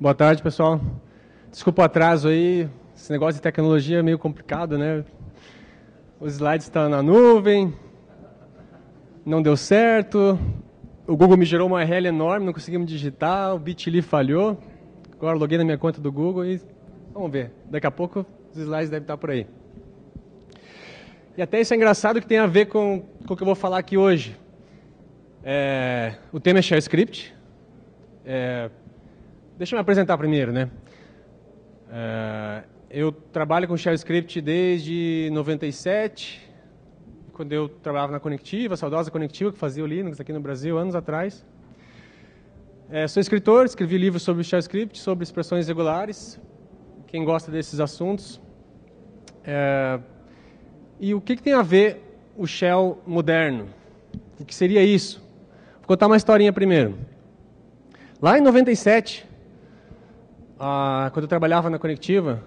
Boa tarde, pessoal. Desculpa o atraso aí. Esse negócio de tecnologia é meio complicado, né? Os slides estão na nuvem. Não deu certo. O Google me gerou uma URL enorme, não conseguimos digitar. O Bitly falhou. Agora loguei na minha conta do Google e vamos ver. Daqui a pouco os slides devem estar por aí. E até isso é engraçado que tem a ver com, com o que eu vou falar aqui hoje. É, o tema é Shell Script. É, deixa eu me apresentar primeiro, né? É, eu trabalho com Shell Script desde 97, quando eu trabalhava na Conectiva, saudosa Conectiva, que fazia o Linux aqui no Brasil, anos atrás. É, sou escritor, escrevi livros sobre Shell Script, sobre expressões regulares. Quem gosta desses assuntos. É, e o que, que tem a ver o Shell moderno? O que seria isso? Vou contar uma historinha primeiro. Lá em 97, ah, quando eu trabalhava na Conectiva,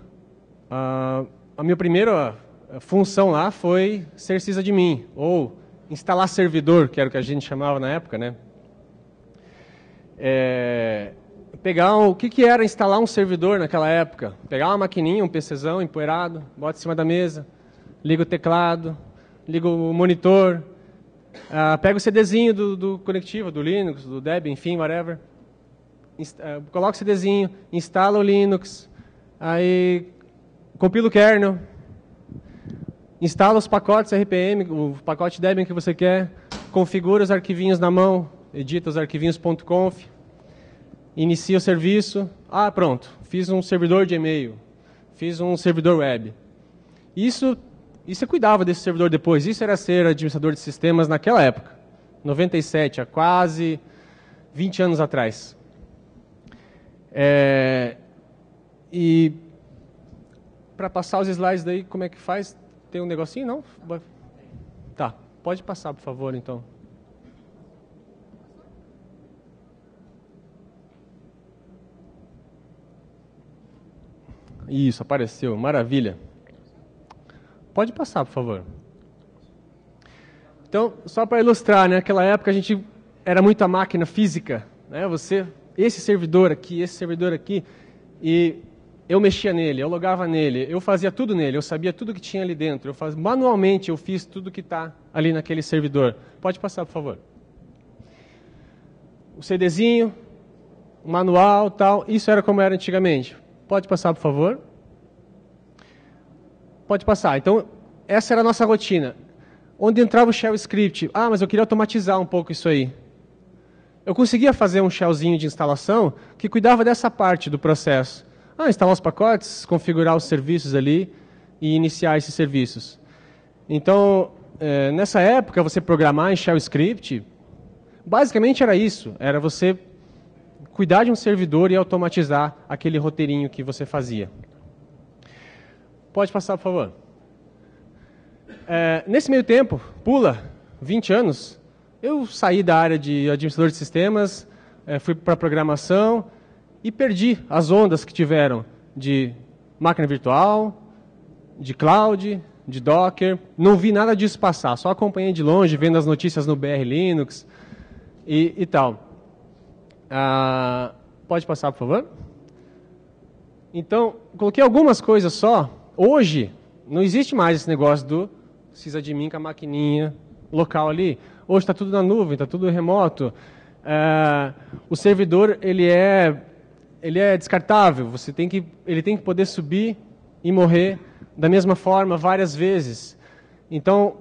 ah, a minha primeira função lá foi ser sysadmin, ou instalar servidor, que era o que a gente chamava na época, né? É, pegar o que, que era instalar um servidor naquela época. Pegar uma maquininha, um PCzão empoeirado, bota em cima da mesa, liga o teclado, liga o monitor, ah, pega o CDzinho do, do Conectiva, do Linux, do Debian, enfim, whatever uh, coloca o CDzinho, instala o Linux, aí compila o kernel, instala os pacotes RPM, o pacote Debian que você quer, configura os arquivinhos na mão, edita os arquivinhos.conf, inicia o serviço, ah, pronto, fiz um servidor de e-mail, fiz um servidor web. Isso, e você cuidava desse servidor depois, isso era ser administrador de sistemas naquela época, 97, há quase 20 anos atrás. É, e para passar os slides daí, como é que faz? Tem um negocinho, não? Tá, pode passar, por favor, então. Isso, apareceu, maravilha. Pode passar, por favor. Então, só para ilustrar, né, naquela época a gente era muito a máquina física, né? Você esse servidor aqui, esse servidor aqui, e eu mexia nele, eu logava nele, eu fazia tudo nele, eu sabia tudo que tinha ali dentro. Eu faz, manualmente eu fiz tudo que está ali naquele servidor. Pode passar, por favor. O CDzinho, o manual, tal. Isso era como era antigamente. Pode passar, por favor. Pode passar. Então, essa era a nossa rotina. Onde entrava o shell script? Ah, mas eu queria automatizar um pouco isso aí eu conseguia fazer um shellzinho de instalação que cuidava dessa parte do processo. Ah, instalar os pacotes, configurar os serviços ali e iniciar esses serviços. Então, é, nessa época, você programar em shell script, basicamente era isso. Era você cuidar de um servidor e automatizar aquele roteirinho que você fazia. Pode passar, por favor. É, nesse meio tempo, pula 20 anos, eu saí da área de administrador de sistemas, é, fui para programação e perdi as ondas que tiveram de máquina virtual, de cloud, de Docker. Não vi nada disso passar, só acompanhei de longe, vendo as notícias no BR Linux e, e tal. Ah, pode passar, por favor? Então, coloquei algumas coisas só. Hoje, não existe mais esse negócio do sysadmin com a maquininha local ali. Hoje está tudo na nuvem, está tudo remoto. É, o servidor ele é, ele é descartável. Você tem que, ele tem que poder subir e morrer da mesma forma várias vezes. Então,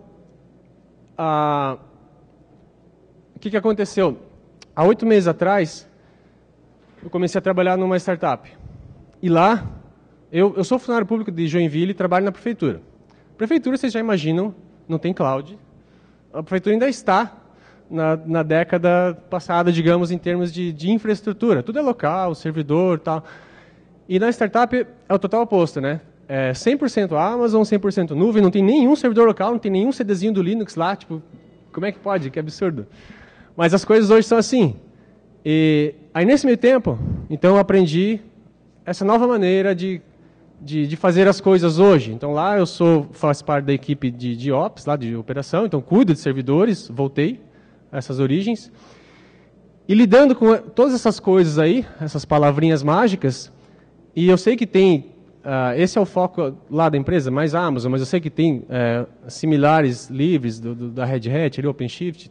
o que, que aconteceu? Há oito meses atrás, eu comecei a trabalhar numa startup. E lá, eu, eu sou funcionário público de Joinville e trabalho na prefeitura. Prefeitura, vocês já imaginam, não tem cloud, a prefeitura ainda está na, na década passada, digamos, em termos de, de infraestrutura. Tudo é local, servidor tal. E na startup é o total oposto, né? É 100% Amazon, 100% nuvem, não tem nenhum servidor local, não tem nenhum CDzinho do Linux lá, tipo, como é que pode? Que absurdo. Mas as coisas hoje são assim. E aí nesse meio tempo, então eu aprendi essa nova maneira de de, de, fazer as coisas hoje. Então lá eu sou faço parte da equipe de, de ops, lá de operação, então cuido de servidores, voltei a essas origens. E lidando com todas essas coisas aí, essas palavrinhas mágicas, e eu sei que tem, uh, esse é o foco lá da empresa, mais a Amazon, mas eu sei que tem uh, similares livres do, do, da Red Hat, ali, OpenShift,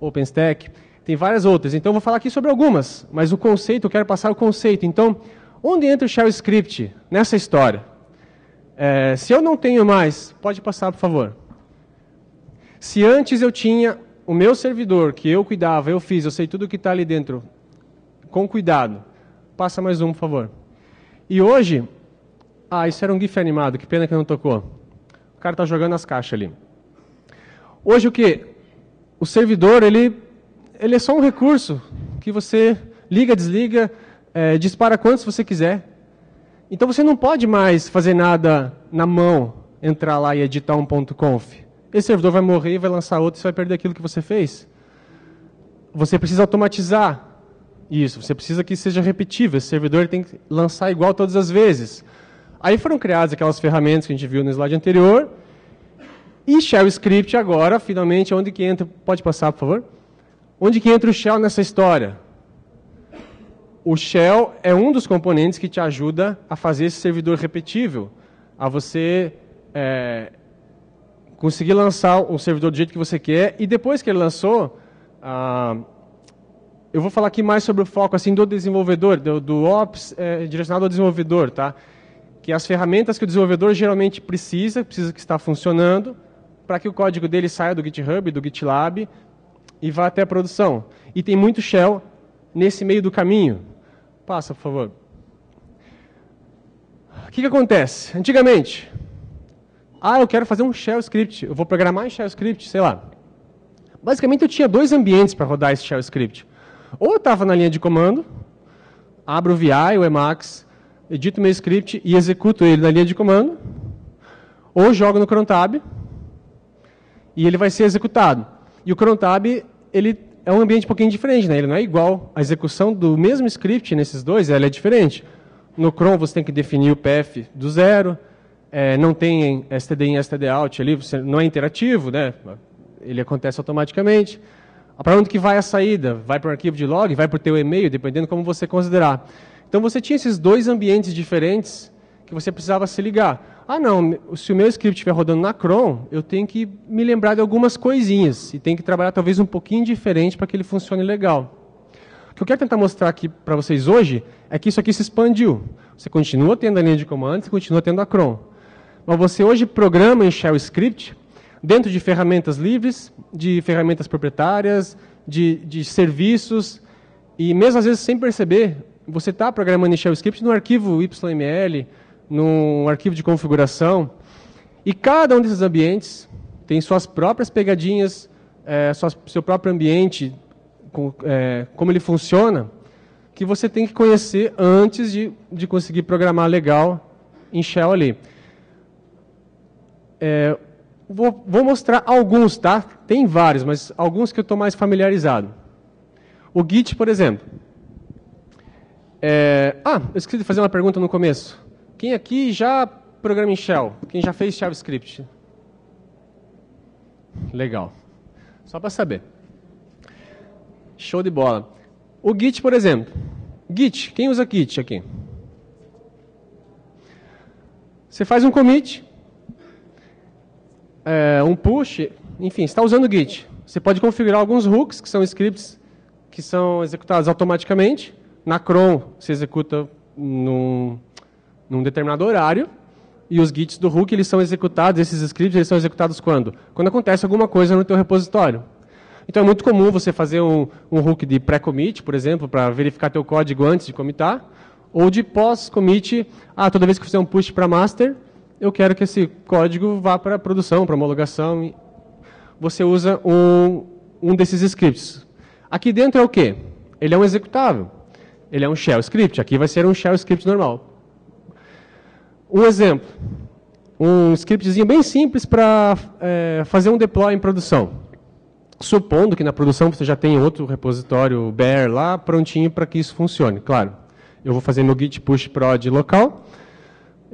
OpenStack, tem várias outras. Então eu vou falar aqui sobre algumas, mas o conceito, eu quero passar o conceito. Então, onde entra o Shell Script nessa história? É, se eu não tenho mais, pode passar, por favor. Se antes eu tinha o meu servidor, que eu cuidava, eu fiz, eu sei tudo que está ali dentro, com cuidado. Passa mais um, por favor. E hoje, ah, isso era um GIF animado, que pena que não tocou. O cara está jogando as caixas ali. Hoje o que? O servidor, ele, ele é só um recurso que você liga, desliga, é, dispara quantos você quiser. Então você não pode mais fazer nada na mão, entrar lá e editar um ponto .conf. Esse servidor vai morrer vai lançar outro e você vai perder aquilo que você fez. Você precisa automatizar isso, você precisa que seja repetível. Esse servidor tem que lançar igual todas as vezes. Aí foram criadas aquelas ferramentas que a gente viu no slide anterior. E Shell Script agora, finalmente, onde que entra? Pode passar, por favor? Onde que entra o Shell nessa história? O Shell é um dos componentes que te ajuda a fazer esse servidor repetível, a você é, conseguir lançar um servidor do jeito que você quer, e depois que ele lançou, ah, eu vou falar aqui mais sobre o foco assim do desenvolvedor, do, do Ops é, direcionado ao desenvolvedor, tá? Que as ferramentas que o desenvolvedor geralmente precisa, precisa que está funcionando, para que o código dele saia do GitHub, do GitLab e vá até a produção. E tem muito shell nesse meio do caminho. Passa, por favor. O que, que acontece? Antigamente, ah, eu quero fazer um shell script, eu vou programar em shell script, sei lá. Basicamente, eu tinha dois ambientes para rodar esse shell script. Ou eu estava na linha de comando, abro o VI, o Emacs, edito meu script e executo ele na linha de comando, ou jogo no crontab e ele vai ser executado. E o crontab, ele é um ambiente um pouquinho diferente, né? ele não é igual. A execução do mesmo script nesses dois, ela é diferente. No cron você tem que definir o path do zero, é, não tem std in, std out ali, você não é interativo, né? ele acontece automaticamente. Para onde que vai a saída? Vai para o arquivo de log? Vai para o teu e-mail? Dependendo como você considerar. Então você tinha esses dois ambientes diferentes que você precisava se ligar. Ah, não, se o meu script estiver rodando na cron, eu tenho que me lembrar de algumas coisinhas e tenho que trabalhar talvez um pouquinho diferente para que ele funcione legal. O que eu quero tentar mostrar aqui para vocês hoje é que isso aqui se expandiu. Você continua tendo a linha de comandos, continua tendo a cron. Mas você hoje programa em Shell Script dentro de ferramentas livres, de ferramentas proprietárias, de, de serviços, e mesmo às vezes sem perceber, você está programando em Shell Script no arquivo YML, num arquivo de configuração, e cada um desses ambientes tem suas próprias pegadinhas, é, suas, seu próprio ambiente, com, é, como ele funciona, que você tem que conhecer antes de, de conseguir programar legal em Shell ali. É, vou, vou, mostrar alguns, tá? Tem vários, mas alguns que eu estou mais familiarizado. O Git, por exemplo. É, ah, eu esqueci de fazer uma pergunta no começo. Quem aqui já programa em Shell? Quem já fez Shell Script? Legal. Só para saber. Show de bola. O Git, por exemplo. Git, quem usa Git aqui? Você faz um commit, é, um push, enfim, está usando o Git. Você pode configurar alguns hooks, que são scripts que são executados automaticamente. Na cron, você executa num, num determinado horário. E os gits do hook, eles são executados, esses scripts, eles são executados quando? Quando acontece alguma coisa no teu repositório. Então é muito comum você fazer um, um hook de pré-commit, por exemplo, para verificar teu código antes de commitar, ou de pós-commit, ah, toda vez que fizer um push para master, eu quero que esse código vá para produção, para homologação. Você usa um, um desses scripts. Aqui dentro é o quê? Ele é um executável. Ele é um shell script. Aqui vai ser um shell script normal. Um exemplo. Um scriptzinho bem simples para é, fazer um deploy em produção. Supondo que na produção você já tem outro repositório bear lá prontinho para que isso funcione. Claro, eu vou fazer meu git push prod local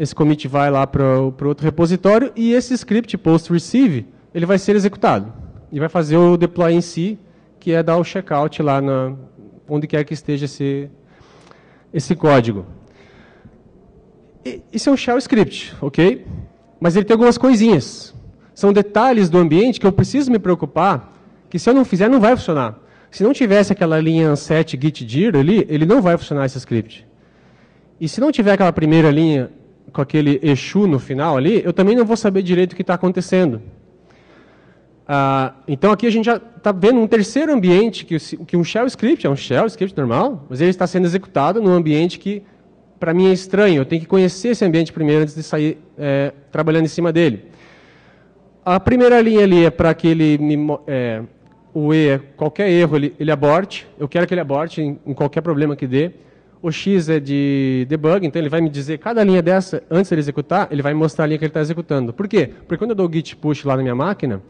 esse commit vai lá para o outro repositório e esse script post receive ele vai ser executado e vai fazer o deploy em si, que é dar o checkout lá na, onde quer que esteja esse, esse código. Isso é um shell script, ok? Mas ele tem algumas coisinhas. São detalhes do ambiente que eu preciso me preocupar, que se eu não fizer, não vai funcionar. Se não tivesse aquela linha set git dir ali, ele não vai funcionar esse script. E se não tiver aquela primeira linha com aquele eixo no final ali, eu também não vou saber direito o que está acontecendo. Ah, então aqui a gente já está vendo um terceiro ambiente, que, que um shell script, é um shell script normal, mas ele está sendo executado num ambiente que para mim é estranho. Eu tenho que conhecer esse ambiente primeiro antes de sair é, trabalhando em cima dele. A primeira linha ali é para que ele me, é, o E, qualquer erro ele, ele aborte. Eu quero que ele aborte em, em qualquer problema que dê. O X é de debug, então ele vai me dizer cada linha dessa, antes de ele executar, ele vai mostrar a linha que ele está executando. Por quê? Porque quando eu dou git push lá na minha máquina,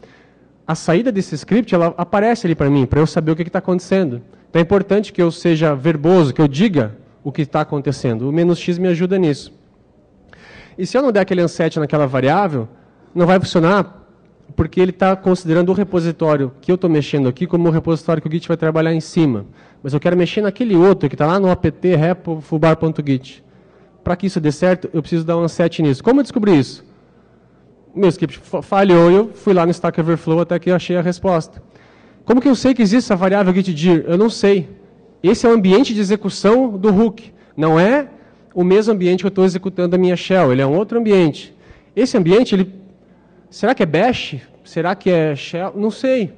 a saída desse script ela aparece ali para mim, para eu saber o que está acontecendo. Então é importante que eu seja verboso, que eu diga o que está acontecendo. O menos x me ajuda nisso. E se eu não der aquele unset naquela variável, não vai funcionar porque ele está considerando o repositório que eu estou mexendo aqui como o repositório que o Git vai trabalhar em cima. Mas eu quero mexer naquele outro que está lá no apt repo fubar.git. Para que isso dê certo, eu preciso dar um unset nisso. Como eu descobri isso? Meu script falhou e eu fui lá no Stack Overflow até que eu achei a resposta. Como que eu sei que existe essa variável gitdir? Eu não sei. Esse é o ambiente de execução do hook. Não é o mesmo ambiente que eu estou executando a minha shell. Ele é um outro ambiente. Esse ambiente, ele, será que é bash? Será que é shell? Não sei.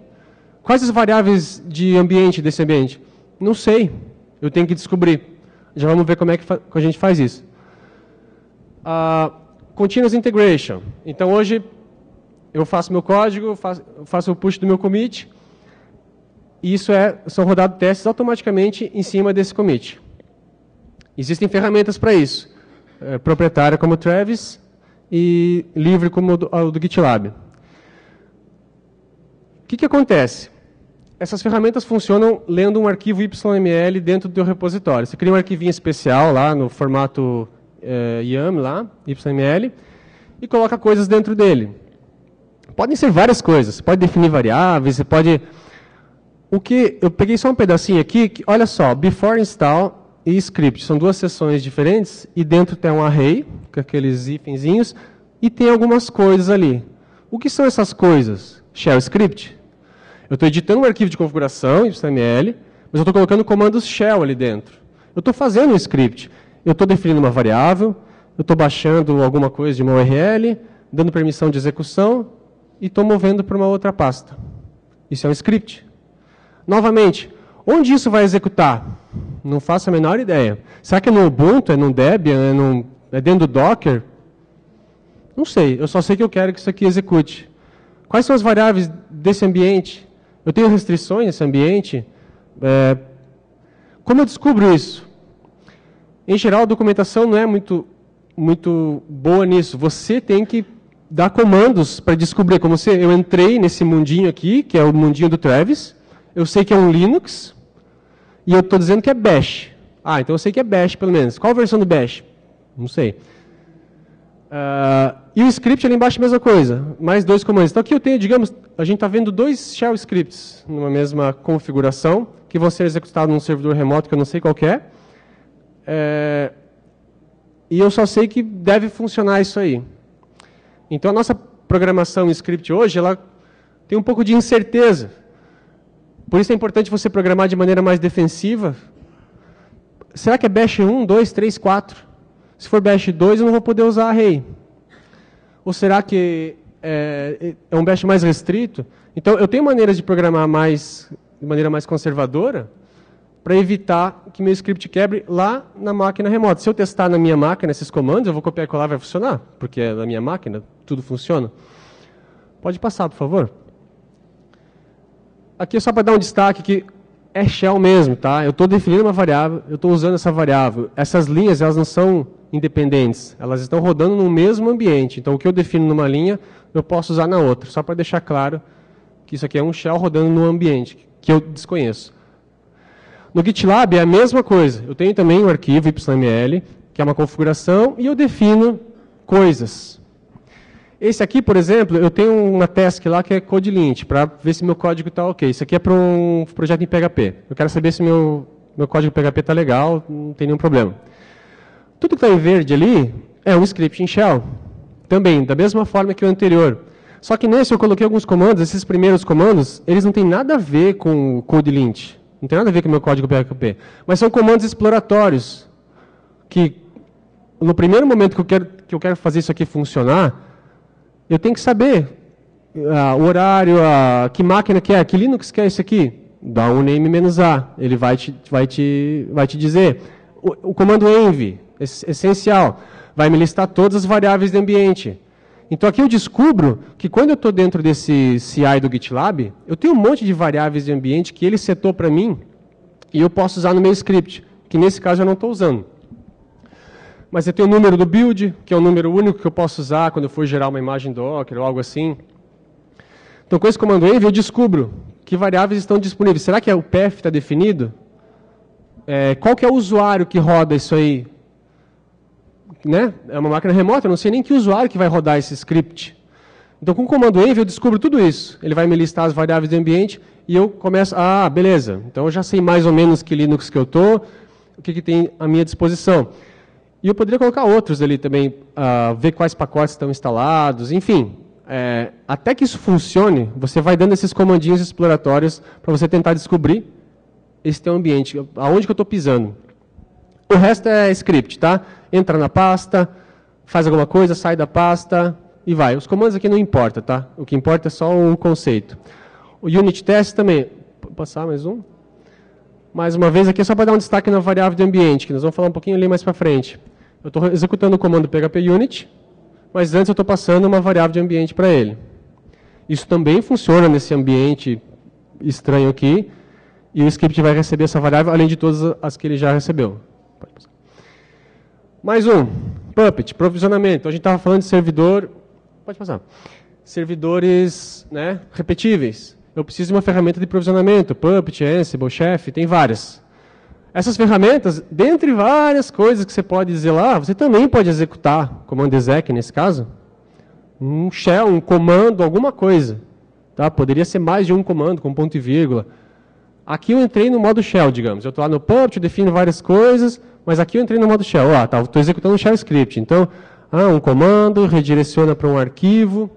Quais as variáveis de ambiente desse ambiente? Não sei. Eu tenho que descobrir. Já vamos ver como é que a gente faz isso. Uh, continuous integration. Então hoje eu faço meu código, faço, faço o push do meu commit, e isso é, são rodados testes automaticamente em cima desse commit. Existem ferramentas para isso, é, proprietária como o Travis e livre como o do, do GitLab. O que, que acontece? Essas ferramentas funcionam lendo um arquivo YML dentro do teu repositório. Você cria um arquivinho especial lá no formato é, YAM, lá, YML, e coloca coisas dentro dele. Podem ser várias coisas. Você pode definir variáveis, você pode o que eu peguei só um pedacinho aqui, que, olha só, before install e script, são duas sessões diferentes e dentro tem um array, com aqueles ifenzinhos, e tem algumas coisas ali. O que são essas coisas? Shell script. Eu estou editando um arquivo de configuração, XML, mas eu estou colocando comandos shell ali dentro. Eu estou fazendo um script. Eu estou definindo uma variável, eu estou baixando alguma coisa de uma URL, dando permissão de execução e estou movendo para uma outra pasta. Isso é um script. Novamente, onde isso vai executar? Não faço a menor ideia. Será que é no Ubuntu, é no Debian, é, no, é dentro do Docker? Não sei, eu só sei que eu quero que isso aqui execute. Quais são as variáveis desse ambiente? Eu tenho restrições nesse ambiente? É, como eu descubro isso? Em geral, a documentação não é muito, muito boa nisso. Você tem que dar comandos para descobrir. Como se eu entrei nesse mundinho aqui, que é o mundinho do Travis, eu sei que é um Linux, e eu estou dizendo que é Bash. Ah, então eu sei que é Bash, pelo menos. Qual a versão do Bash? Não sei. Uh, e o script ali embaixo a mesma coisa, mais dois comandos. Então aqui eu tenho, digamos, a gente está vendo dois shell scripts numa mesma configuração, que vão ser executados num servidor remoto que eu não sei qual é. é. E eu só sei que deve funcionar isso aí. Então a nossa programação em script hoje, ela tem um pouco de incerteza. Por isso é importante você programar de maneira mais defensiva. Será que é Bash 1, 2, 3, 4? Se for Bash 2, eu não vou poder usar array. Ou será que é, é um Bash mais restrito? Então, eu tenho maneiras de programar mais, de maneira mais conservadora para evitar que meu script quebre lá na máquina remota. Se eu testar na minha máquina esses comandos, eu vou copiar e colar, vai funcionar, porque é na minha máquina, tudo funciona. Pode passar, por favor. Aqui é só para dar um destaque que é shell mesmo, tá? Eu estou definindo uma variável, eu estou usando essa variável. Essas linhas, elas não são independentes, elas estão rodando no mesmo ambiente. Então, o que eu defino numa linha, eu posso usar na outra, só para deixar claro que isso aqui é um shell rodando no ambiente, que eu desconheço. No GitLab é a mesma coisa. Eu tenho também um arquivo YML, que é uma configuração, e eu defino coisas. Esse aqui, por exemplo, eu tenho uma task lá que é code lint, para ver se meu código está ok. Isso aqui é para um projeto em PHP. Eu quero saber se meu meu código PHP está legal, não tem nenhum problema. Tudo que está em verde ali é um script em shell. Também, da mesma forma que o anterior. Só que nesse eu coloquei alguns comandos, esses primeiros comandos, eles não têm nada a ver com o code lint. Não tem nada a ver com o meu código PHP. Mas são comandos exploratórios. Que no primeiro momento que eu quero, que eu quero fazer isso aqui funcionar, eu tenho que saber uh, o horário, uh, que máquina que é, que Linux que é isso aqui. Dá um name menos A. Ele vai te, vai te, vai te dizer. O, o comando env, essencial, vai me listar todas as variáveis de ambiente. Então aqui eu descubro que quando eu estou dentro desse CI do GitLab, eu tenho um monte de variáveis de ambiente que ele setou para mim e eu posso usar no meu script, que nesse caso eu não estou usando. Mas eu tenho o número do build, que é o número único que eu posso usar quando eu for gerar uma imagem Docker ou algo assim. Então com esse comando env eu descubro que variáveis estão disponíveis. Será que o path está definido? É, qual que é o usuário que roda isso aí? né, é uma máquina remota, eu não sei nem que usuário que vai rodar esse script. Então, com o comando env, eu descubro tudo isso. Ele vai me listar as variáveis do ambiente e eu começo, ah, beleza, então eu já sei mais ou menos que Linux que eu estou, o que, que tem à minha disposição. E eu poderia colocar outros ali também, uh, ver quais pacotes estão instalados, enfim. É, até que isso funcione, você vai dando esses comandinhos exploratórios para você tentar descobrir esse teu ambiente, aonde que eu estou pisando. O resto é script, tá? Entra na pasta, faz alguma coisa, sai da pasta e vai. Os comandos aqui não importa, tá? O que importa é só o conceito. O unit test também. Vou passar mais um? Mais uma vez aqui só para dar um destaque na variável de ambiente, que nós vamos falar um pouquinho ali mais para frente. Eu estou executando o comando php unit, mas antes eu estou passando uma variável de ambiente para ele. Isso também funciona nesse ambiente estranho aqui, e o script vai receber essa variável, além de todas as que ele já recebeu. Mais um, Puppet, provisionamento. A gente estava falando de servidor, pode passar, servidores né, repetíveis. Eu preciso de uma ferramenta de provisionamento, Puppet, Ansible, Chef, tem várias. Essas ferramentas, dentre várias coisas que você pode dizer lá, você também pode executar, comando exec nesse caso, um shell, um comando, alguma coisa. Tá? Poderia ser mais de um comando, com ponto e vírgula. Aqui eu entrei no modo shell, digamos. Eu estou lá no Puppet, defino várias coisas, mas aqui eu entrei no modo shell. Estou tá, executando um shell script. Então, ah, um comando, redireciona para um arquivo.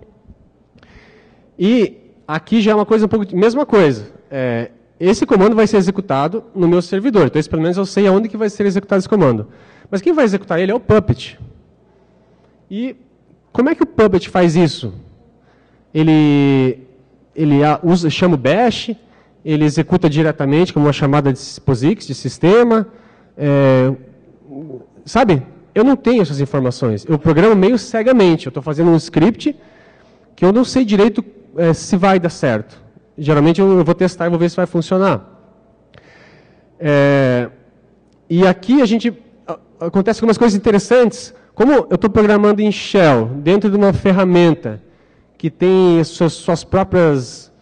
E aqui já é uma coisa um pouco... Mesma coisa. É, esse comando vai ser executado no meu servidor. Então, pelo menos eu sei aonde que vai ser executado esse comando. Mas quem vai executar ele é o Puppet. E como é que o Puppet faz isso? Ele, ele usa, chama o bash, ele executa diretamente como uma chamada de POSIX, de sistema, é, sabe? Eu não tenho essas informações. Eu programo meio cegamente. Eu estou fazendo um script que eu não sei direito é, se vai dar certo. Geralmente eu vou testar e vou ver se vai funcionar. É, e aqui a gente acontece algumas coisas interessantes. Como eu estou programando em Shell, dentro de uma ferramenta que tem suas, suas próprias,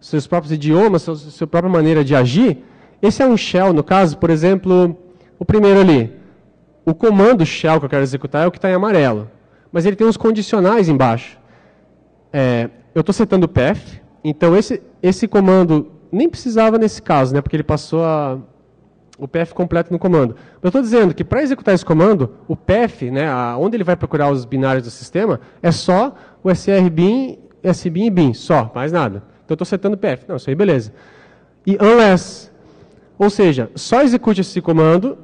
seus próprios idiomas, sua, sua própria maneira de agir, esse é um Shell, no caso, por exemplo, o primeiro ali, o comando shell que eu quero executar é o que está em amarelo. Mas ele tem uns condicionais embaixo. É, eu estou setando o path, então esse, esse comando nem precisava nesse caso, né, porque ele passou a, o path completo no comando. Eu estou dizendo que para executar esse comando, o path, né, a, onde ele vai procurar os binários do sistema, é só o srbin, sbin e bin, só, mais nada. Então estou setando o path. Não, isso aí beleza. E unless, ou seja, só execute esse comando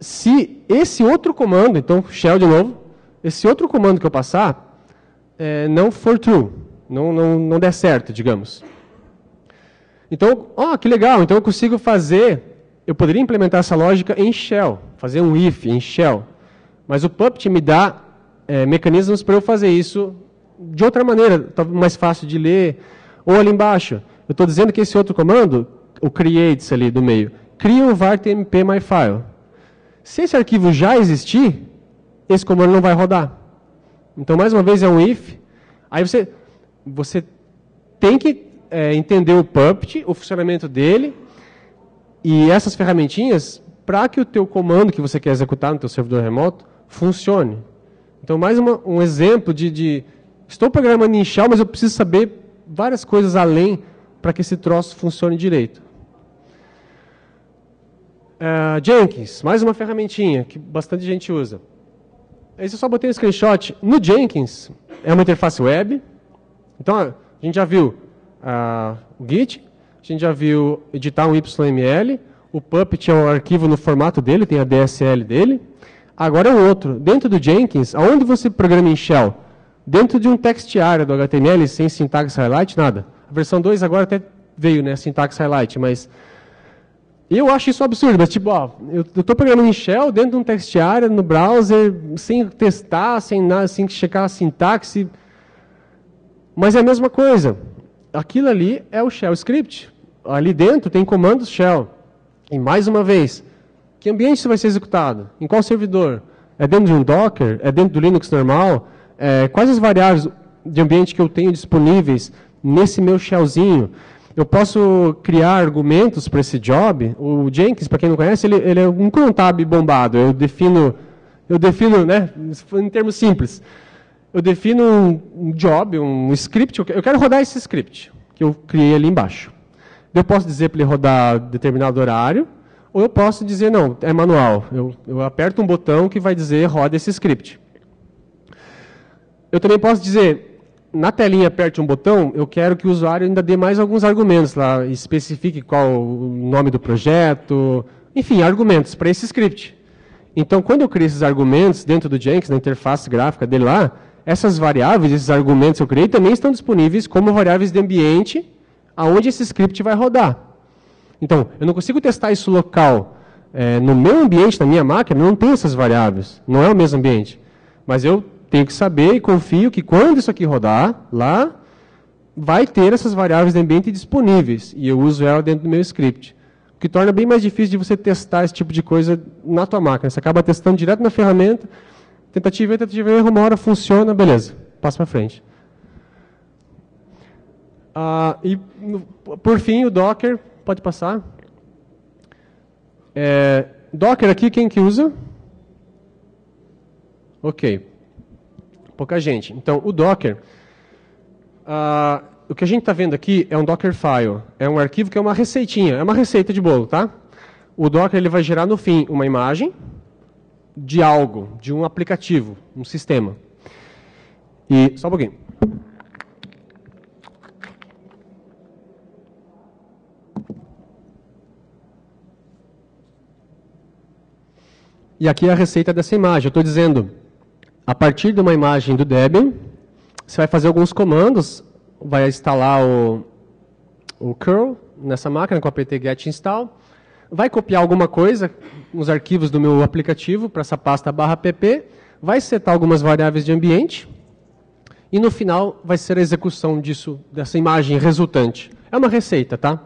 se esse outro comando, então shell de novo, esse outro comando que eu passar é, não for true, não, não, não der certo, digamos. Então, ó, que legal, então eu consigo fazer, eu poderia implementar essa lógica em shell, fazer um if em shell, mas o Puppet me dá é, mecanismos para eu fazer isso de outra maneira, mais fácil de ler, ou ali embaixo. Eu estou dizendo que esse outro comando, o creates ali do meio, cria um var tmp myfile. Se esse arquivo já existir, esse comando não vai rodar. Então, mais uma vez, é um if. Aí você, você tem que é, entender o Puppet, o funcionamento dele, e essas ferramentinhas, para que o teu comando que você quer executar no teu servidor remoto funcione. Então, mais uma, um exemplo de, de, Estou programando em Shell, mas eu preciso saber várias coisas além para que esse troço funcione direito. Uh, Jenkins, mais uma ferramentinha que bastante gente usa. Esse eu só botei um screenshot. No Jenkins, é uma interface web. Então, a gente já viu uh, o Git, a gente já viu editar um YML, o Puppet é um arquivo no formato dele, tem a DSL dele. Agora é outro. Dentro do Jenkins, aonde você programa em Shell? Dentro de um text do HTML, sem sintaxe highlight, nada. A versão 2 agora até veio, né, sintaxe highlight, mas eu acho isso absurdo, mas tipo, ó, eu estou programando em Shell dentro de um text no browser, sem testar, sem nada, sem checar a sintaxe. Mas é a mesma coisa. Aquilo ali é o Shell script. Ali dentro tem comandos Shell. E mais uma vez, que ambiente isso vai ser executado? Em qual servidor? É dentro de um Docker? É dentro do Linux normal? É, quais as variáveis de ambiente que eu tenho disponíveis nesse meu shellzinho? Eu posso criar argumentos para esse job. O Jenkins, para quem não conhece, ele, ele é um cron tab bombado. Eu defino, eu defino, né, em termos simples, eu defino um job, um script. Eu quero rodar esse script que eu criei ali embaixo. Eu posso dizer para ele rodar determinado horário, ou eu posso dizer, não, é manual. Eu, eu aperto um botão que vai dizer roda esse script. Eu também posso dizer, na telinha aperte um botão, eu quero que o usuário ainda dê mais alguns argumentos lá, especifique qual o nome do projeto, enfim, argumentos para esse script. Então, quando eu crio esses argumentos dentro do Jenkins, na interface gráfica dele lá, essas variáveis, esses argumentos que eu criei, também estão disponíveis como variáveis de ambiente, aonde esse script vai rodar. Então, eu não consigo testar isso local. É, no meu ambiente, na minha máquina, não tem essas variáveis. Não é o mesmo ambiente. Mas eu tenho que saber e confio que quando isso aqui rodar, lá, vai ter essas variáveis de ambiente disponíveis. E eu uso ela dentro do meu script. O que torna bem mais difícil de você testar esse tipo de coisa na tua máquina. Você acaba testando direto na ferramenta, tentativa e tentativa erro, uma hora funciona, beleza, passa para frente. Ah, e, por fim, o Docker, pode passar. É, Docker aqui, quem que usa? Ok pouca gente. Então, o Docker, uh, o que a gente está vendo aqui é um Dockerfile. É um arquivo que é uma receitinha, é uma receita de bolo, tá? O Docker ele vai gerar no fim uma imagem de algo, de um aplicativo, um sistema. E, só um pouquinho. E aqui é a receita dessa imagem. Eu estou dizendo a partir de uma imagem do Debian, você vai fazer alguns comandos, vai instalar o, o curl nessa máquina com apt-get install, vai copiar alguma coisa, os arquivos do meu aplicativo para essa pasta barra pp, vai setar algumas variáveis de ambiente, e no final vai ser a execução disso, dessa imagem resultante. É uma receita, tá?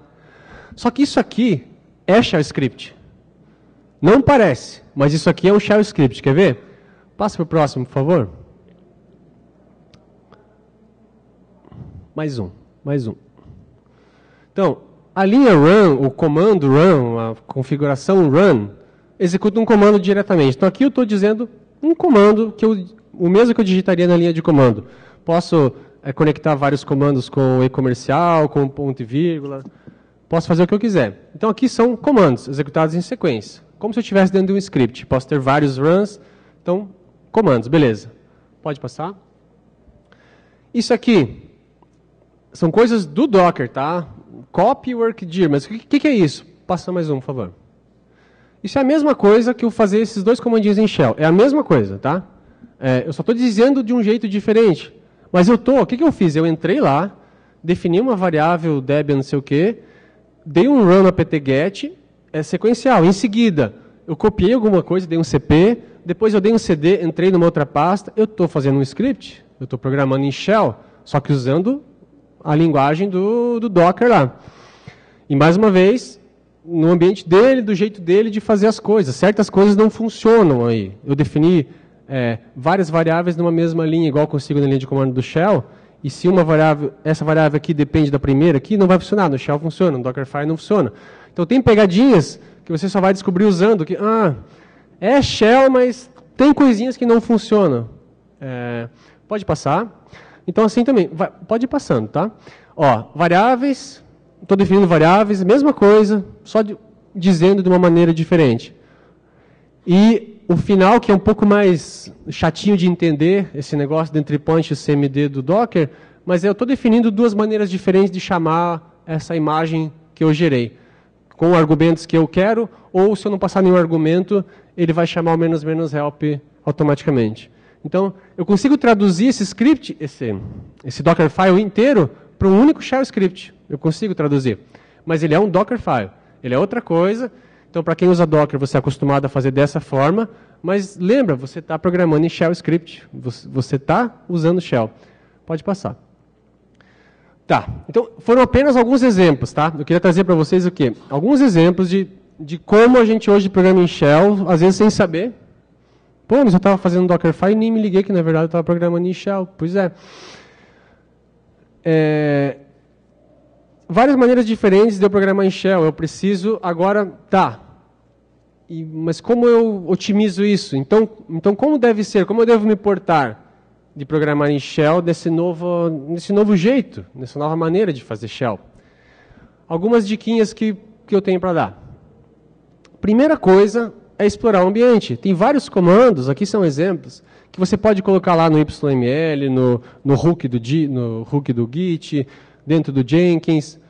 Só que isso aqui é shell script. Não parece, mas isso aqui é um shell script, quer ver? Passa para o próximo, por favor. Mais um, mais um. Então, a linha run, o comando run, a configuração run, executa um comando diretamente. Então, aqui eu estou dizendo um comando, que eu, o mesmo que eu digitaria na linha de comando. Posso é, conectar vários comandos com e-comercial, com ponto e vírgula. Posso fazer o que eu quiser. Então, aqui são comandos executados em sequência. Como se eu estivesse dentro de um script. Posso ter vários runs. Então, Comandos, beleza. Pode passar. Isso aqui são coisas do Docker, tá? Copy workdir, mas o que, que, é isso? Passa mais um, por favor. Isso é a mesma coisa que eu fazer esses dois comandinhos em shell. É a mesma coisa, tá? É, eu só estou dizendo de um jeito diferente. Mas eu tô, o que, que eu fiz? Eu entrei lá, defini uma variável Debian não sei o quê, dei um run apt-get, é sequencial. Em seguida, eu copiei alguma coisa, dei um cp, depois eu dei um CD, entrei numa outra pasta, eu estou fazendo um script, eu estou programando em Shell, só que usando a linguagem do, do Docker lá. E mais uma vez, no ambiente dele, do jeito dele de fazer as coisas. Certas coisas não funcionam aí. Eu defini é, várias variáveis numa mesma linha, igual consigo na linha de comando do Shell, e se uma variável, essa variável aqui depende da primeira aqui, não vai funcionar. No Shell funciona, no Dockerfile não funciona. Então tem pegadinhas que você só vai descobrir usando que, ah, é shell, mas tem coisinhas que não funcionam. É, pode passar. Então, assim também, vai, pode ir passando, tá? Ó, variáveis, estou definindo variáveis, mesma coisa, só de dizendo de uma maneira diferente. E o final, que é um pouco mais chatinho de entender, esse negócio entry point e CMD do Docker, mas eu estou definindo duas maneiras diferentes de chamar essa imagem que eu gerei. Com argumentos que eu quero, ou se eu não passar nenhum argumento, ele vai chamar o menos menos help automaticamente. Então, eu consigo traduzir esse script, esse, esse Dockerfile inteiro, para um único shell script. Eu consigo traduzir. Mas ele é um Dockerfile. Ele é outra coisa. Então, para quem usa Docker, você é acostumado a fazer dessa forma. Mas lembra, você está programando em shell script. Você está usando shell. Pode passar. Tá, então foram apenas alguns exemplos, tá? Eu queria trazer para vocês o quê? Alguns exemplos de, de como a gente hoje programa em shell, às vezes sem saber, Pô, mas eu estava fazendo Dockerfile e nem me liguei que, na verdade, eu estava programando em Shell. Pois é. é. Várias maneiras diferentes de eu programar em Shell. Eu preciso, agora, tá. E, mas como eu otimizo isso? Então, então, como deve ser? Como eu devo me portar de programar em Shell desse novo, nesse novo jeito, nessa nova maneira de fazer Shell? Algumas diquinhas que, que eu tenho para dar. Primeira coisa é explorar o ambiente. Tem vários comandos, aqui são exemplos, que você pode colocar lá no YML, no, no, hook, do, no hook do Git, dentro do Jenkins,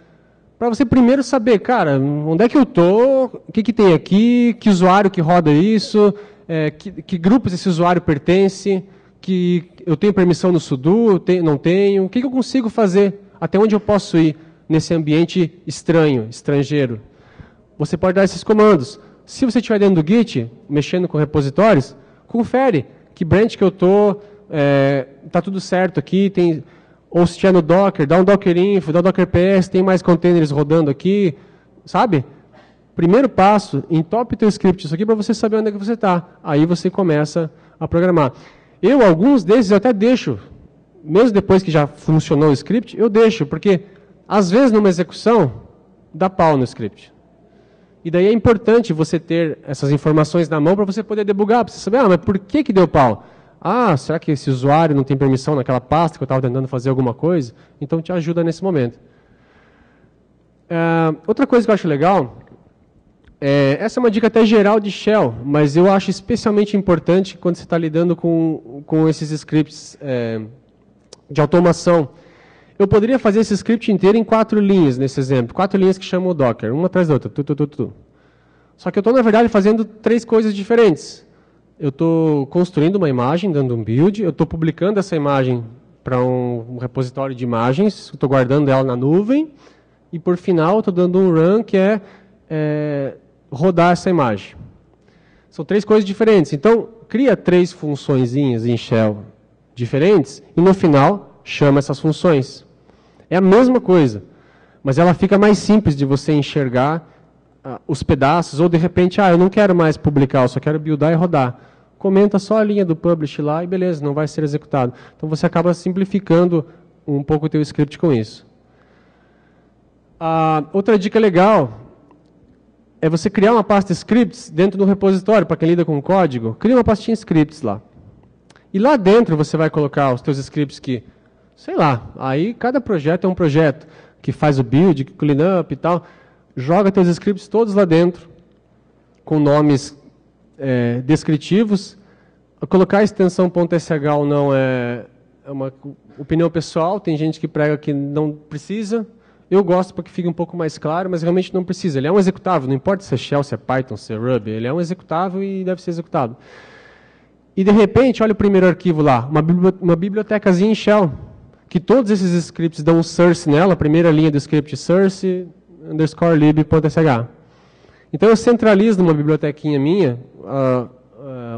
para você primeiro saber, cara, onde é que eu estou, o que, que tem aqui, que usuário que roda isso, é, que, que, grupos esse usuário pertence, que eu tenho permissão no sudo, não tenho, o que, que eu consigo fazer, até onde eu posso ir nesse ambiente estranho, estrangeiro. Você pode dar esses comandos. Se você estiver dentro do Git, mexendo com repositórios, confere que branch que eu estou, é, tá tudo certo aqui, tem, ou se estiver no Docker, dá um Docker Info, dá um Docker PS, tem mais containers rodando aqui, sabe? Primeiro passo, entope teu script isso aqui para você saber onde é que você está. Aí você começa a programar. Eu, alguns desses, eu até deixo, mesmo depois que já funcionou o script, eu deixo, porque às vezes numa execução, dá pau no script. E daí é importante você ter essas informações na mão para você poder debugar, para você saber, ah, mas por que, que deu pau? Ah, será que esse usuário não tem permissão naquela pasta que eu estava tentando fazer alguma coisa? Então te ajuda nesse momento. Uh, outra coisa que eu acho legal, é, essa é uma dica até geral de Shell, mas eu acho especialmente importante quando você está lidando com, com esses scripts é, de automação. Eu poderia fazer esse script inteiro em quatro linhas, nesse exemplo. Quatro linhas que chamam o Docker, uma atrás da outra. Tu, tu, tu, tu. Só que eu estou, na verdade, fazendo três coisas diferentes. Eu estou construindo uma imagem, dando um build. Eu estou publicando essa imagem para um, repositório de imagens. Estou guardando ela na nuvem. E, por final, estou dando um run, que é, é rodar essa imagem. São três coisas diferentes. Então, cria três funções em Shell diferentes e, no final, chama essas funções. É a mesma coisa, mas ela fica mais simples de você enxergar uh, os pedaços, ou de repente, ah, eu não quero mais publicar, eu só quero buildar e rodar. Comenta só a linha do publish lá e beleza, não vai ser executado. Então você acaba simplificando um pouco o teu script com isso. Uh, outra dica legal é você criar uma pasta scripts dentro do repositório, para quem lida com código. Cria uma pastinha scripts lá. E lá dentro você vai colocar os teus scripts que Sei lá. Aí cada projeto é um projeto que faz o build, que clean up e tal. Joga teus scripts todos lá dentro, com nomes é, descritivos. Colocar a extensão .sh ou não é, é uma opinião pessoal. Tem gente que prega que não precisa. Eu gosto porque fica um pouco mais claro, mas realmente não precisa. Ele é um executável, não importa se é Shell, se é Python, se é Ruby. Ele é um executável e deve ser executado. E de repente, olha o primeiro arquivo lá, uma bibliotecazinha em Shell que todos esses scripts dão um source nela, a primeira linha do script source underscore lib.sh. Então eu centralizo numa bibliotequinha minha, uh,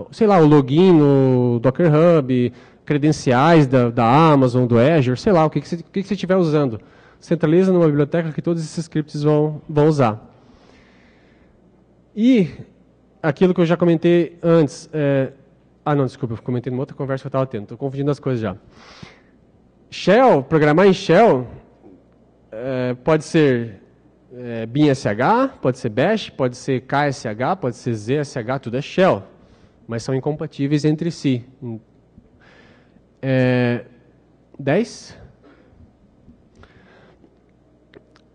uh, sei lá, o login no Docker Hub, credenciais da, da Amazon, do Azure, sei lá, o que, que, você, o que, que estiver usando. Centraliza numa biblioteca que todos esses scripts vão, vão usar. E aquilo que eu já comentei antes, é... ah não, desculpa, eu comentei numa outra conversa que eu estava tendo, estou confundindo as coisas já. Shell, programar em Shell, é, pode ser é, BinSH, pode ser Bash, pode ser KSH, pode ser ZSH, tudo é Shell, mas são incompatíveis entre si. É, 10?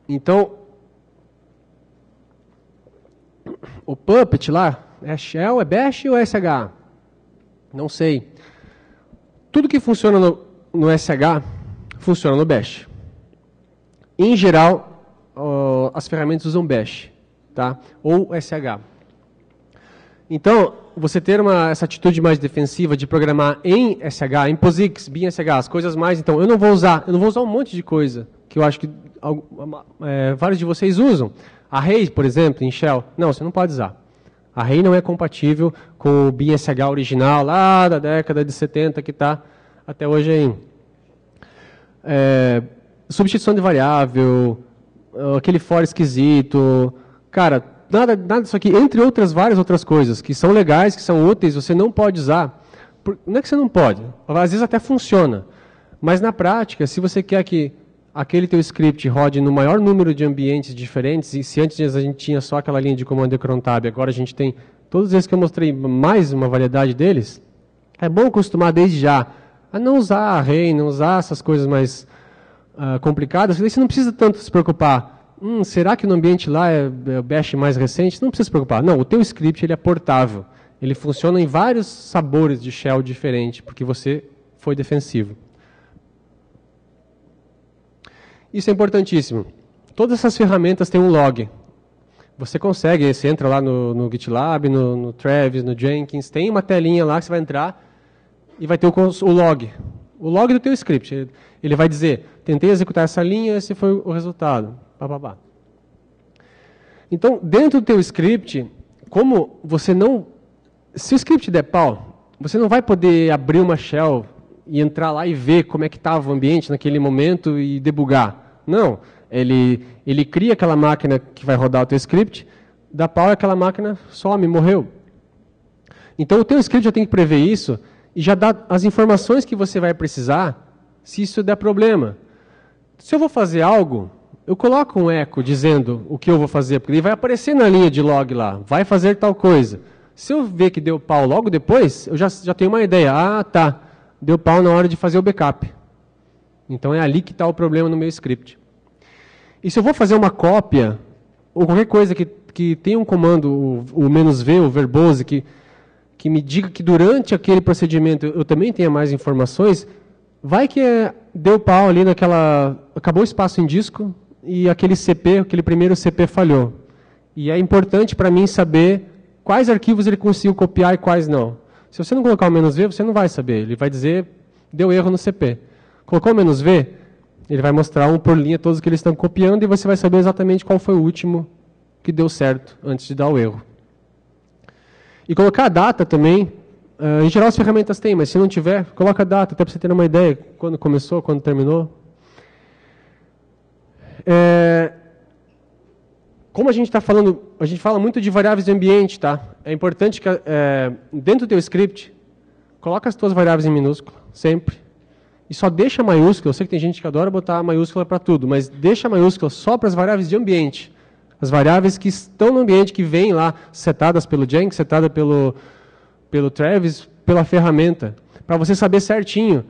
Então, o Puppet lá, é Shell, é Bash ou é SH? Não sei. Tudo que funciona no, no SH funciona no Bash. Em geral, as ferramentas usam Bash, tá? Ou SH. Então, você ter uma, essa atitude mais defensiva de programar em SH, em POSIX, BIM SH, as coisas mais, então, eu não vou usar, eu não vou usar um monte de coisa que eu acho que é, vários de vocês usam. Array, por exemplo, em Shell, não, você não pode usar. Array não é compatível com o BIM SH original lá da década de 70 que está até hoje aí. É, substituição de variável, aquele for esquisito, cara, nada, nada disso aqui, entre outras várias outras coisas que são legais, que são úteis, você não pode usar. Não é que você não pode, às vezes até funciona. Mas na prática, se você quer que aquele teu script rode no maior número de ambientes diferentes, e se antes a gente tinha só aquela linha de comando de cron agora a gente tem todos esses que eu mostrei, mais uma variedade deles, é bom acostumar desde já a não usar array, não usar essas coisas mais uh, complicadas, você não precisa tanto se preocupar hum, será que no ambiente lá é, é o Bash mais recente? Não precisa se preocupar. Não, o teu script ele é portável. Ele funciona em vários sabores de shell diferente, porque você foi defensivo. Isso é importantíssimo. Todas essas ferramentas têm um log. Você consegue, você entra lá no, no GitLab, no, no, Travis, no Jenkins, tem uma telinha lá que você vai entrar e vai ter o, o log. O log do teu script. Ele vai dizer, tentei executar essa linha, esse foi o resultado. Então, dentro do teu script, como você não... Se o script der pau, você não vai poder abrir uma shell e entrar lá e ver como é que estava o ambiente naquele momento e debugar. Não, ele, ele cria aquela máquina que vai rodar o teu script, dá pau e aquela máquina some, morreu. Então o teu script já tem que prever isso e já dá as informações que você vai precisar se isso der problema. Se eu vou fazer algo, eu coloco um eco dizendo o que eu vou fazer, porque ele vai aparecer na linha de log lá, vai fazer tal coisa. Se eu ver que deu pau logo depois, eu já, já tenho uma ideia. Ah, tá, deu pau na hora de fazer o backup. Então é ali que está o problema no meu script. E se eu vou fazer uma cópia, ou qualquer coisa que, que tenha um comando, o, o "-v", o verbose, que, que me diga que durante aquele procedimento eu também tenha mais informações, vai que é, deu pau ali naquela... acabou o espaço em disco, e aquele CP, aquele primeiro CP falhou. E é importante para mim saber quais arquivos ele conseguiu copiar e quais não. Se você não colocar o menos "-v", você não vai saber. Ele vai dizer, deu erro no CP. Colocou o menos "-v", ele vai mostrar um por linha todos que eles estão copiando e você vai saber exatamente qual foi o último que deu certo antes de dar o erro. E colocar a data também, uh, em geral as ferramentas têm, mas se não tiver, coloca a data, até para você ter uma ideia, quando começou, quando terminou. É, como a gente está falando, a gente fala muito de variáveis de ambiente, tá? É importante que é, dentro do teu script, coloca as tuas variáveis em minúsculo, sempre. E só deixa maiúscula, eu sei que tem gente que adora botar maiúscula para tudo, mas deixa maiúscula só para as variáveis de ambiente. As variáveis que estão no ambiente, que vêm lá, setadas pelo Jenkins, setadas pelo, pelo Travis, pela ferramenta. Para você saber certinho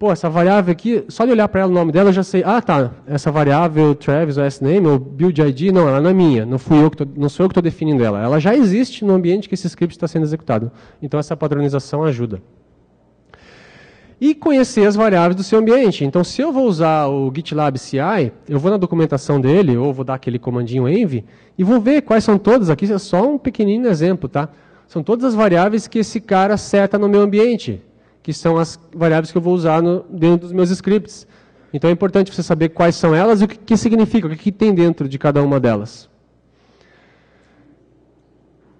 pô, essa variável aqui, só de olhar para ela o nome dela, eu já sei, ah, tá, essa variável Travis, ou S-name, ou build ID, não, ela não é minha, não, fui eu que tô, não sou eu que estou definindo ela. Ela já existe no ambiente que esse script está sendo executado. Então, essa padronização ajuda. E conhecer as variáveis do seu ambiente. Então, se eu vou usar o GitLab CI, eu vou na documentação dele, ou vou dar aquele comandinho env, e vou ver quais são todas, aqui é só um pequenino exemplo, tá? São todas as variáveis que esse cara seta no meu ambiente que são as variáveis que eu vou usar no, dentro dos meus scripts. Então é importante você saber quais são elas e o que, que significa, o que, que tem dentro de cada uma delas.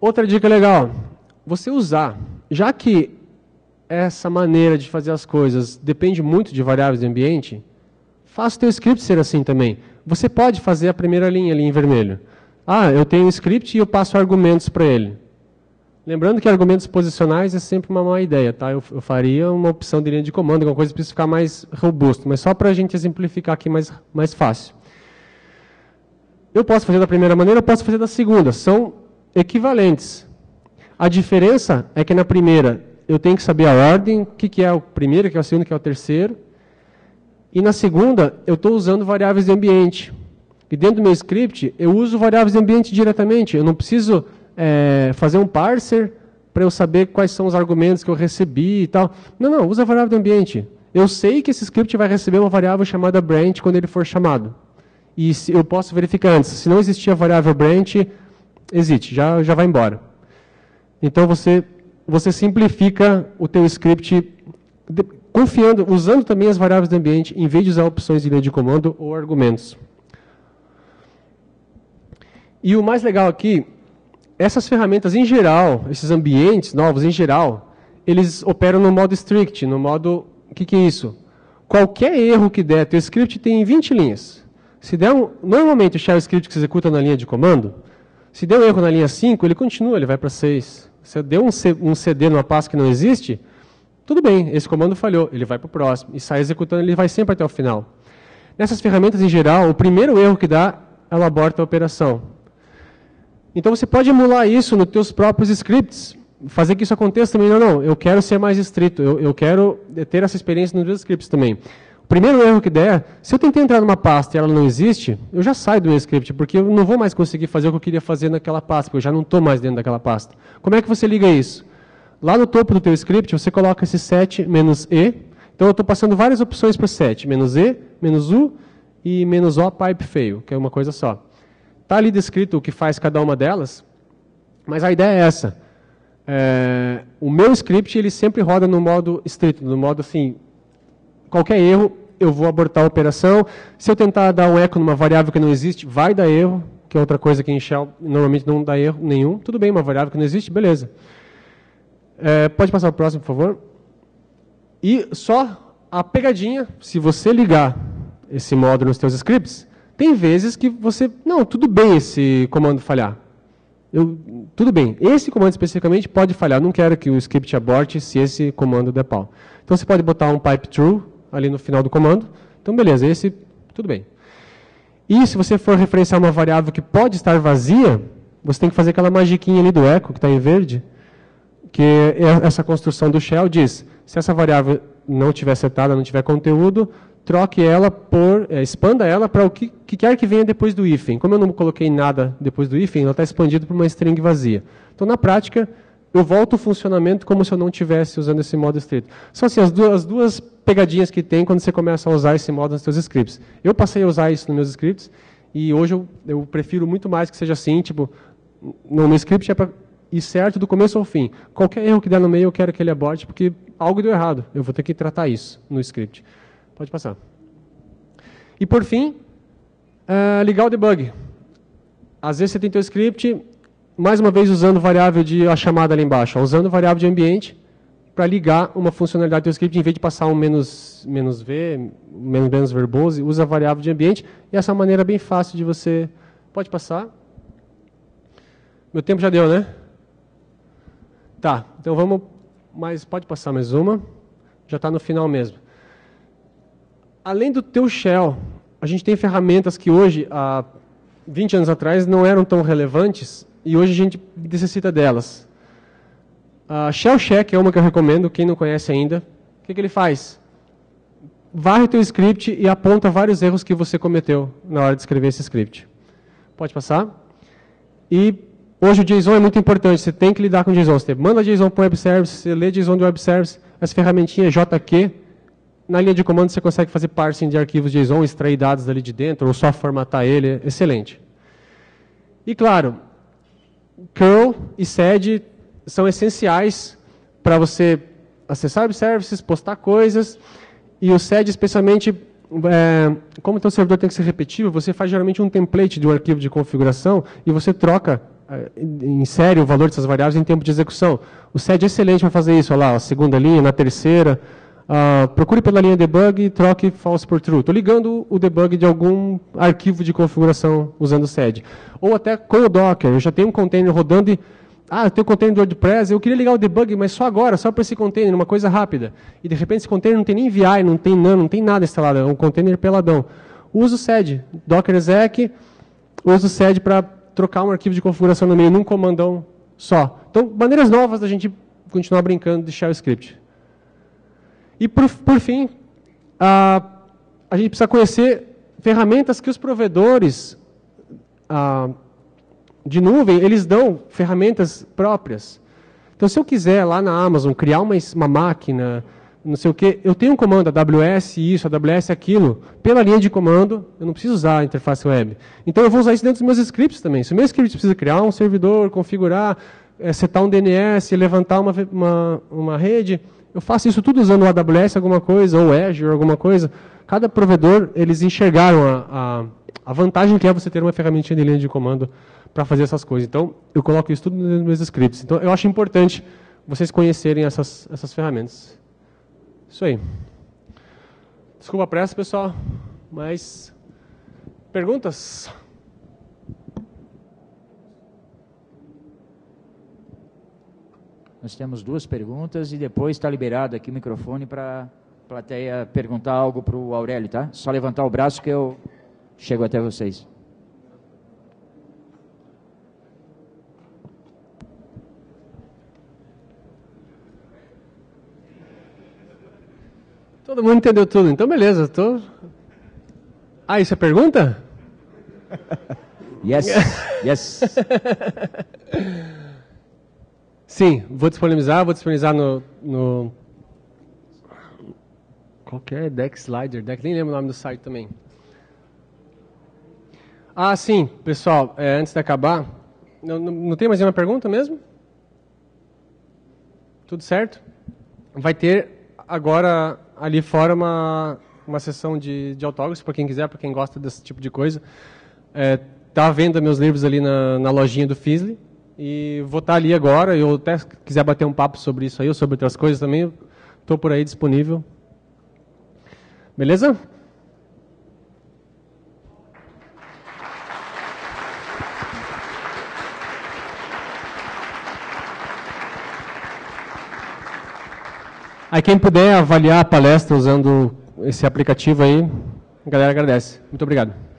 Outra dica legal, você usar, já que essa maneira de fazer as coisas depende muito de variáveis de ambiente, faça o teu script ser assim também. Você pode fazer a primeira linha ali em vermelho. Ah, eu tenho um script e eu passo argumentos para ele. Lembrando que argumentos posicionais é sempre uma má ideia, tá? Eu, eu faria uma opção de linha de comando, alguma coisa para isso ficar mais robusto, mas só para a gente exemplificar aqui mais, mais fácil. Eu posso fazer da primeira maneira, eu posso fazer da segunda. São equivalentes. A diferença é que na primeira eu tenho que saber a ordem, o que, que é o primeiro, o que é o segundo, o que é o terceiro. E na segunda eu estou usando variáveis de ambiente. E dentro do meu script, eu uso variáveis de ambiente diretamente. Eu não preciso é, fazer um parser para eu saber quais são os argumentos que eu recebi e tal. Não, não, usa a variável de ambiente. Eu sei que esse script vai receber uma variável chamada branch quando ele for chamado. E eu posso verificar antes. Se não existir a variável branch, existe, já, já vai embora. Então você, você simplifica o teu script confiando, usando também as variáveis de ambiente, em vez de usar opções de linha de comando ou argumentos. E o mais legal aqui, essas ferramentas em geral, esses ambientes novos em geral, eles operam no modo strict, no modo, o que, que é isso? Qualquer erro que der, teu script tem 20 linhas. Se der um, normalmente o shell script que se executa na linha de comando, se der um erro na linha 5, ele continua, ele vai para 6. Se deu um, CD numa pasta que não existe, tudo bem, esse comando falhou, ele vai para o próximo. E sai executando, ele vai sempre até o final. Nessas ferramentas, em geral, o primeiro erro que dá, ela aborta a operação. Então você pode emular isso nos teus próprios scripts, fazer que isso aconteça também. Não, não, eu quero ser mais estrito, eu, eu quero ter essa experiência nos meus scripts também. Primeiro erro que der, se eu tentar entrar numa pasta e ela não existe, eu já saio do meu script, porque eu não vou mais conseguir fazer o que eu queria fazer naquela pasta, porque eu já não estou mais dentro daquela pasta. Como é que você liga isso? Lá no topo do teu script, você coloca esse set menos e. Então eu estou passando várias opções para set, menos e, menos u e menos o pipe fail, que é uma coisa só. Está ali descrito o que faz cada uma delas, mas a ideia é essa. É, o meu script ele sempre roda no modo estrito, no modo assim, qualquer erro eu vou abortar a operação. Se eu tentar dar um eco numa variável que não existe, vai dar erro, que é outra coisa que em Shell normalmente não dá erro nenhum. Tudo bem, uma variável que não existe, beleza. É, pode passar o próximo, por favor. E só a pegadinha, se você ligar esse módulo nos seus scripts, tem vezes que você, não, tudo bem esse comando falhar. Eu, tudo bem, esse comando especificamente pode falhar. Eu não quero que o script aborte se esse comando der pau. Então você pode botar um pipe true ali no final do comando. Então beleza, esse tudo bem. E se você for referenciar uma variável que pode estar vazia, você tem que fazer aquela magiquinha ali do echo que está em verde, que é essa construção do shell diz, se essa variável não tiver setada, não tiver conteúdo, troque ela por, é, expanda ela para o que, que, quer que venha depois do hífen. Como eu não coloquei nada depois do hífen, ela está expandida para uma string vazia. Então, na prática, eu volto o funcionamento como se eu não estivesse usando esse modo estrito. São assim, as duas, as duas pegadinhas que tem quando você começa a usar esse modo nos seus scripts. Eu passei a usar isso nos meus scripts, e hoje eu, eu prefiro muito mais que seja assim, tipo, no meu script é para ir certo do começo ao fim. Qualquer erro que der no meio, eu quero que ele aborte, porque algo deu errado. Eu vou ter que tratar isso no script. Pode passar. E por fim, uh, ligar o debug. Às vezes você tem teu script, mais uma vez usando variável de a chamada ali embaixo, ó, usando variável de ambiente para ligar uma funcionalidade do script, em vez de passar um menos, menos v, menos, menos verbose, usa variável de ambiente, e essa é uma maneira bem fácil de você... Pode passar. Meu tempo já deu, né? Tá, então vamos... Mas pode passar mais uma. Já está no final mesmo além do teu shell, a gente tem ferramentas que hoje, há 20 anos atrás, não eram tão relevantes e hoje a gente necessita delas. A Shell Check é uma que eu recomendo, quem não conhece ainda. O que, que ele faz? Varre o teu script e aponta vários erros que você cometeu na hora de escrever esse script. Pode passar? E hoje o JSON é muito importante, você tem que lidar com JSON. Você manda JSON para o Web Service, você lê JSON do Web Service, essa ferramentinha JQ, na linha de comando você consegue fazer parsing de arquivos JSON, extrair dados dali de dentro, ou só formatar ele, excelente. E claro, curl e sed são essenciais para você acessar web services, postar coisas, e o sed especialmente, é, como o seu servidor tem que ser repetitivo, você faz geralmente um template de um arquivo de configuração e você troca é, série o valor dessas variáveis em tempo de execução. O sed é excelente para fazer isso, olha lá, a segunda linha, na terceira, Uh, procure pela linha debug e troque false por true. Estou ligando o debug de algum arquivo de configuração usando o sed. Ou até com o Docker. Eu já tenho um container rodando e... Ah, eu tenho um container do WordPress, eu queria ligar o debug, mas só agora, só para esse container, uma coisa rápida. E de repente esse container não tem nem VI, não tem NAN, não tem nada instalado, é um container peladão. Uso o sed, docker exec, uso o sed para trocar um arquivo de configuração no meio num comandão só. Então, maneiras novas da gente continuar brincando de shell script. E, por, por fim, a, a gente precisa conhecer ferramentas que os provedores ah, de nuvem, eles dão ferramentas próprias. Então, se eu quiser lá na Amazon criar uma, uma máquina, não sei o quê, eu tenho um comando AWS isso, AWS aquilo, pela linha de comando, eu não preciso usar a interface web. Então, eu vou usar isso dentro dos meus scripts também. Se o meu script precisa criar um servidor, configurar, é, setar um DNS, levantar uma, uma, uma rede, eu faço isso tudo usando o AWS alguma coisa, ou Azure alguma coisa. Cada provedor, eles enxergaram a, a, a vantagem que é você ter uma ferramenta de linha de comando para fazer essas coisas. Então, eu coloco isso tudo nos meus scripts. Então, eu acho importante vocês conhecerem essas, essas ferramentas. Isso aí. Desculpa a pressa, pessoal, mas perguntas? Nós temos duas perguntas e depois está liberado aqui o microfone para a plateia perguntar algo para o Aurélio, tá? Só levantar o braço que eu chego até vocês. Todo mundo entendeu tudo, então beleza. Tô... Ah, isso é pergunta? Yes, yes. Sim, vou disponibilizar, vou disponibilizar no, no qual que é? Deck Slider, Deck, nem lembro o nome do site também. Ah, sim, pessoal, é, antes de acabar, não, não, não tem mais nenhuma pergunta mesmo? Tudo certo? Vai ter agora ali fora uma, uma sessão de, de autógrafos, para quem quiser, para quem gosta desse tipo de coisa. É, tá à venda meus livros ali na, na lojinha do Fisley. E vou estar ali agora. Eu até quiser bater um papo sobre isso aí ou sobre outras coisas também, estou por aí disponível. Beleza? Aí quem puder avaliar a palestra usando esse aplicativo aí, a galera agradece. Muito obrigado.